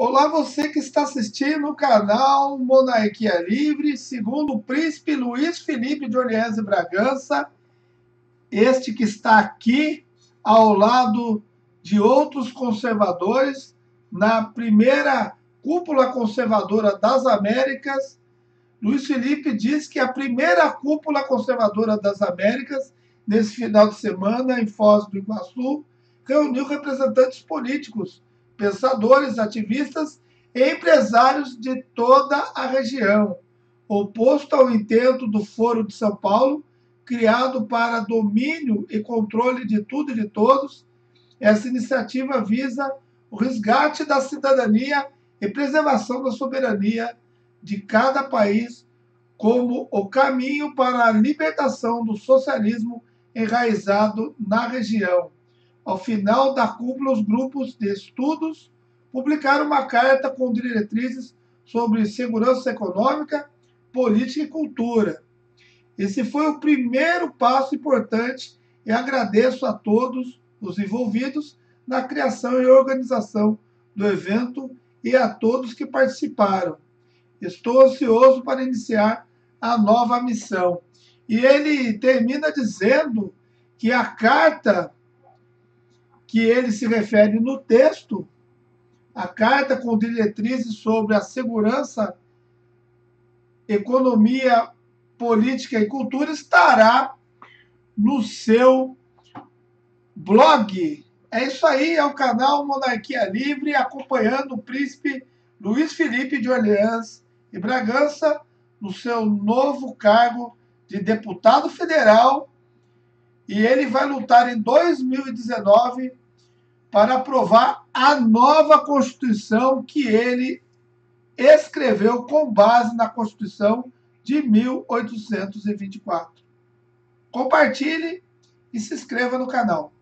Olá, você que está assistindo o canal Monarquia Livre, segundo o príncipe Luiz Felipe de Orleans e Bragança, este que está aqui ao lado de outros conservadores na primeira cúpula conservadora das Américas. Luiz Felipe diz que a primeira cúpula conservadora das Américas, nesse final de semana, em Foz do Iguaçu, reuniu representantes políticos pensadores, ativistas e empresários de toda a região, oposto ao intento do Foro de São Paulo, criado para domínio e controle de tudo e de todos. Essa iniciativa visa o resgate da cidadania e preservação da soberania de cada país como o caminho para a libertação do socialismo enraizado na região. Ao final da cúpula, os grupos de estudos publicaram uma carta com diretrizes sobre segurança econômica, política e cultura. Esse foi o primeiro passo importante e agradeço a todos os envolvidos na criação e organização do evento e a todos que participaram. Estou ansioso para iniciar a nova missão. E ele termina dizendo que a carta que ele se refere no texto, a carta com diretrizes sobre a segurança, economia, política e cultura estará no seu blog. É isso aí, é o canal Monarquia Livre, acompanhando o príncipe Luiz Felipe de Orleans e Bragança no seu novo cargo de deputado federal e ele vai lutar em 2019 para aprovar a nova Constituição que ele escreveu com base na Constituição de 1824. Compartilhe e se inscreva no canal.